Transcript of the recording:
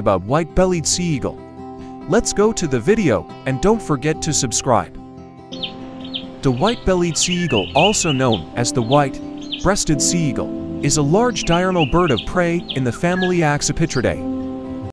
about white-bellied sea eagle. Let's go to the video and don't forget to subscribe. The white-bellied sea eagle, also known as the white-breasted sea eagle, is a large diurnal bird of prey in the family Accipitridae.